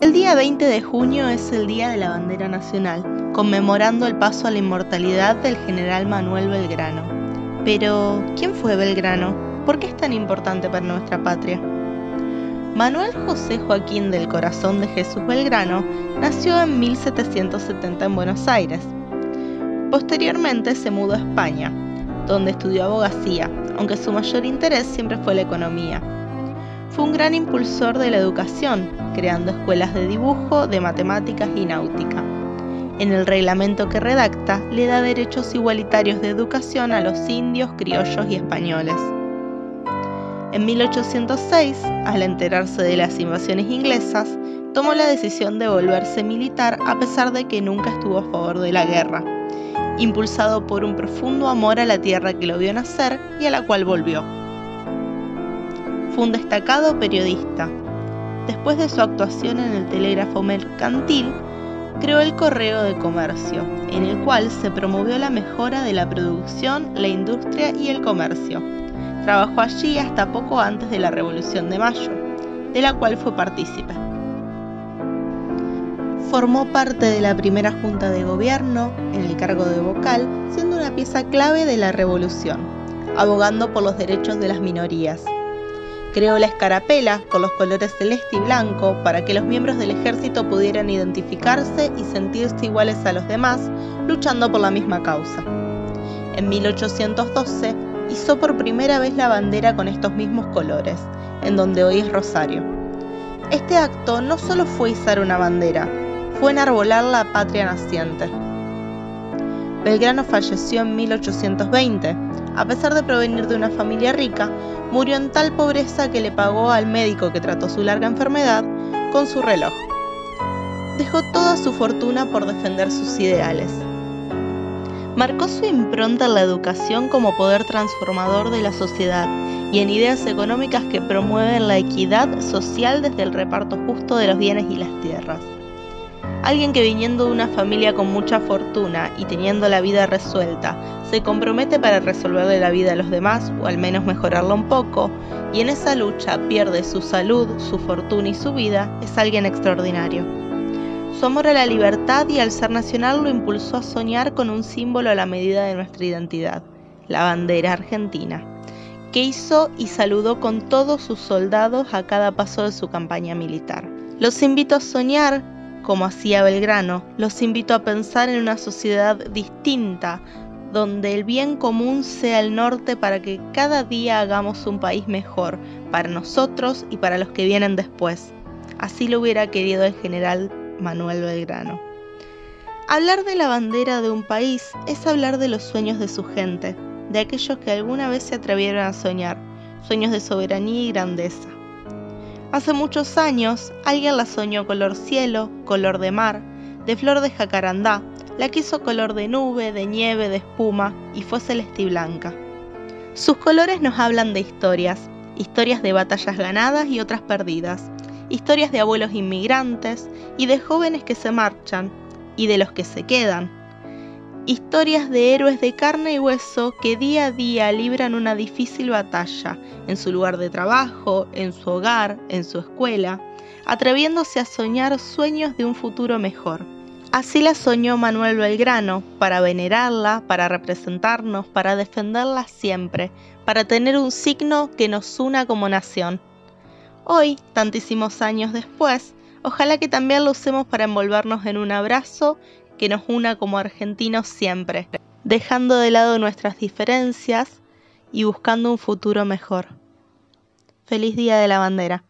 El día 20 de junio es el Día de la Bandera Nacional, conmemorando el paso a la inmortalidad del general Manuel Belgrano. Pero, ¿quién fue Belgrano? ¿Por qué es tan importante para nuestra patria? Manuel José Joaquín del Corazón de Jesús Belgrano nació en 1770 en Buenos Aires. Posteriormente se mudó a España, donde estudió abogacía, aunque su mayor interés siempre fue la economía. Fue un gran impulsor de la educación, creando escuelas de dibujo, de matemáticas y náutica. En el reglamento que redacta le da derechos igualitarios de educación a los indios, criollos y españoles. En 1806, al enterarse de las invasiones inglesas, tomó la decisión de volverse militar a pesar de que nunca estuvo a favor de la guerra, impulsado por un profundo amor a la tierra que lo vio nacer y a la cual volvió. Fue un destacado periodista. Después de su actuación en el telégrafo mercantil, creó el Correo de Comercio, en el cual se promovió la mejora de la producción, la industria y el comercio Trabajó allí hasta poco antes de la Revolución de Mayo, de la cual fue partícipe. Formó parte de la primera junta de gobierno, en el cargo de vocal, siendo una pieza clave de la revolución, abogando por los derechos de las minorías. Creó la escarapela con los colores celeste y blanco para que los miembros del ejército pudieran identificarse y sentirse iguales a los demás, luchando por la misma causa. En 1812 hizo por primera vez la bandera con estos mismos colores, en donde hoy es Rosario. Este acto no solo fue izar una bandera, fue enarbolar la patria naciente. Belgrano falleció en 1820. A pesar de provenir de una familia rica, murió en tal pobreza que le pagó al médico que trató su larga enfermedad con su reloj. Dejó toda su fortuna por defender sus ideales marcó su impronta en la educación como poder transformador de la sociedad y en ideas económicas que promueven la equidad social desde el reparto justo de los bienes y las tierras. Alguien que viniendo de una familia con mucha fortuna y teniendo la vida resuelta, se compromete para resolverle la vida a los demás o al menos mejorarla un poco, y en esa lucha pierde su salud, su fortuna y su vida, es alguien extraordinario. Su amor a la libertad y al ser nacional lo impulsó a soñar con un símbolo a la medida de nuestra identidad, la bandera argentina, que hizo y saludó con todos sus soldados a cada paso de su campaña militar. Los invito a soñar, como hacía Belgrano, los invito a pensar en una sociedad distinta, donde el bien común sea el norte para que cada día hagamos un país mejor, para nosotros y para los que vienen después. Así lo hubiera querido el general Manuel Belgrano. Hablar de la bandera de un país es hablar de los sueños de su gente, de aquellos que alguna vez se atrevieron a soñar, sueños de soberanía y grandeza. Hace muchos años alguien la soñó color cielo, color de mar, de flor de jacarandá, la quiso color de nube, de nieve, de espuma y fue celeste y blanca. Sus colores nos hablan de historias, historias de batallas ganadas y otras perdidas, historias de abuelos inmigrantes y de jóvenes que se marchan y de los que se quedan. Historias de héroes de carne y hueso que día a día libran una difícil batalla en su lugar de trabajo, en su hogar, en su escuela, atreviéndose a soñar sueños de un futuro mejor. Así la soñó Manuel Belgrano, para venerarla, para representarnos, para defenderla siempre, para tener un signo que nos una como nación. Hoy, tantísimos años después, ojalá que también lo usemos para envolvernos en un abrazo que nos una como argentinos siempre, dejando de lado nuestras diferencias y buscando un futuro mejor. Feliz Día de la Bandera.